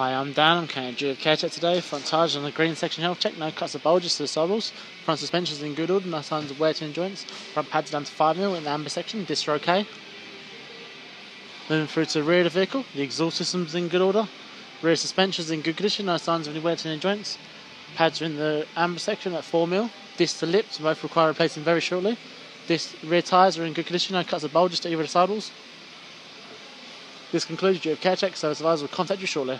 Hi, I'm Dan. I'm carrying a care check today. Front tires on the green section health check. No cuts or bulges to the sidewalls. Front suspensions in good order. No signs of wear to the joints. Front pads down to 5mm in the amber section. Discs are okay. Moving through to the rear of the vehicle. The exhaust system's in good order. Rear suspensions in good condition. No signs of any wear to the joints. Pads are in the amber section at 4mm. Discs to lips both require replacing very shortly. This rear tyres are in good condition. No cuts or bulges to either of the sidewalls. This concludes your care check. Service advisors will contact you shortly.